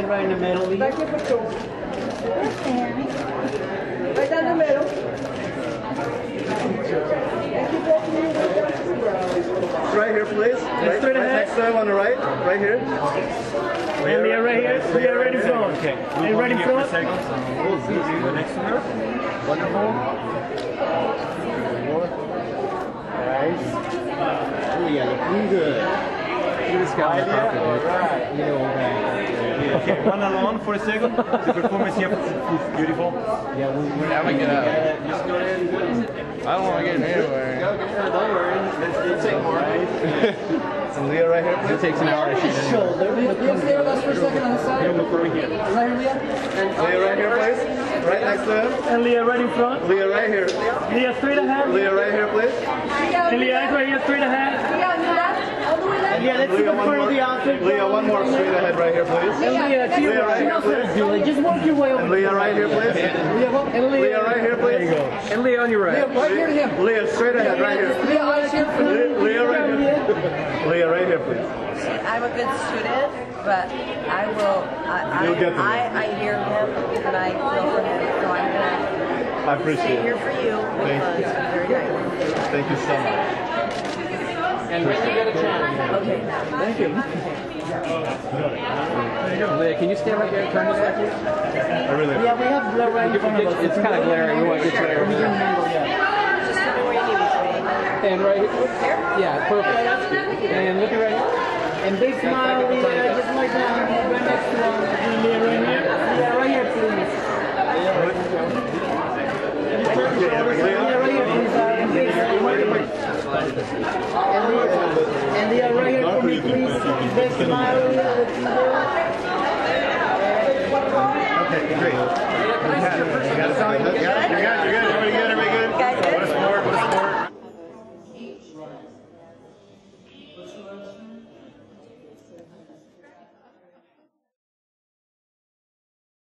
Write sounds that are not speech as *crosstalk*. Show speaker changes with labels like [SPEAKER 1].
[SPEAKER 1] stand right in the middle. Leah.
[SPEAKER 2] Right down the middle. And keep walking your way down to the ground.
[SPEAKER 3] Right here, please. Right,
[SPEAKER 1] straight
[SPEAKER 3] right next to him on the right. Right here.
[SPEAKER 1] And Leah right here. Leah right in front. Okay. And right in front.
[SPEAKER 3] next to her. Wonderful. Nice. Oh yeah, looking good. Look at this guy. Alright. You know, man.
[SPEAKER 4] Okay, *laughs* one alone for a second. The performance here is beautiful.
[SPEAKER 3] Yeah, we, we're
[SPEAKER 5] I'm gonna get out.
[SPEAKER 4] Just go ahead and do it.
[SPEAKER 5] I don't want to get anywhere.
[SPEAKER 4] Don't worry. Let's, let's take more. *laughs*
[SPEAKER 3] And Leah right here, please.
[SPEAKER 5] It takes an hour to shoot anyway.
[SPEAKER 1] Shoulder.
[SPEAKER 2] Leah, stay with us for a second on the side.
[SPEAKER 4] Look over here.
[SPEAKER 2] Right here, Leah.
[SPEAKER 3] Leah right here, please. Right next to him.
[SPEAKER 1] And Leah right in front.
[SPEAKER 3] Leah right here.
[SPEAKER 1] Leah straight ahead.
[SPEAKER 3] Leah right here, please.
[SPEAKER 1] And Leah right here straight ahead.
[SPEAKER 2] Leah, on your left. All the way left.
[SPEAKER 1] Yeah, let's see
[SPEAKER 3] Leah, one more.
[SPEAKER 1] of the outfit.
[SPEAKER 3] Leah, one more straight ahead right here, please.
[SPEAKER 1] And Leah, to your
[SPEAKER 3] Leah right
[SPEAKER 1] right.
[SPEAKER 3] here,
[SPEAKER 1] Else how to
[SPEAKER 3] please.
[SPEAKER 1] do it. Just work your way over.
[SPEAKER 3] And Leah right here, please.
[SPEAKER 1] And Leah.
[SPEAKER 3] Leah right here, please.
[SPEAKER 4] And Leah on your right.
[SPEAKER 2] Leah, right here to him.
[SPEAKER 3] Leah straight ahead right here.
[SPEAKER 2] Leah, eyes here for
[SPEAKER 3] Le- Leah right here. Leah right here, please.
[SPEAKER 6] I'm a good student, but I will. I,
[SPEAKER 3] You'll get them.
[SPEAKER 6] I, I, I hear him and I feel for him, so I'm gonna
[SPEAKER 3] I appreciate
[SPEAKER 6] stay
[SPEAKER 3] it.
[SPEAKER 6] here for you
[SPEAKER 3] Thank you.
[SPEAKER 6] very nice.
[SPEAKER 3] Thank you so much.
[SPEAKER 1] And when you get a chance.
[SPEAKER 6] Okay.
[SPEAKER 3] Thank you.
[SPEAKER 5] Leah, can you stand right there and turn this way, please?
[SPEAKER 3] I really
[SPEAKER 1] Yeah, we have glare right in front of us.
[SPEAKER 5] It's kind of glaring. We want to get you there.
[SPEAKER 6] Just tell me where you need me to be.
[SPEAKER 5] And right here. Yeah, perfect. And look at right here.
[SPEAKER 1] And big smile, Leah, just like that. Right next to one. And Leah right here. Yeah, right here, please. Leah right here, please. uh, And big And Leah, and Leah right here for me, please. Big smile, Leah. Let's see there.
[SPEAKER 3] Okay, great.